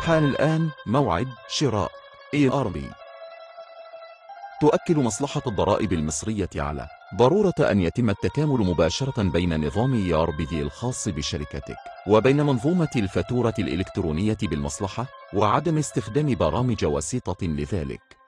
حان الآن موعد شراء ERB تؤكد مصلحة الضرائب المصرية على ضرورة أن يتم التكامل مباشرة بين نظام ERBD الخاص بشركتك وبين منظومة الفاتورة الإلكترونية بالمصلحة وعدم استخدام برامج وسيطة لذلك.